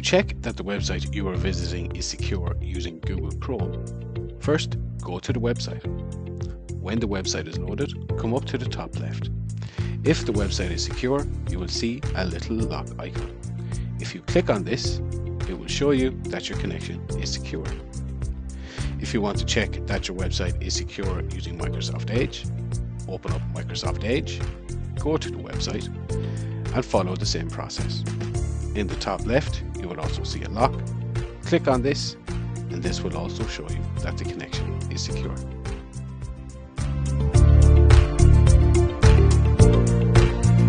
check that the website you are visiting is secure using Google Chrome, first go to the website. When the website is loaded, come up to the top left. If the website is secure, you will see a little lock icon. If you click on this, it will show you that your connection is secure. If you want to check that your website is secure using Microsoft Edge, open up Microsoft Edge, go to the website, and follow the same process. In the top left, you will also see a lock. Click on this, and this will also show you that the connection is secure.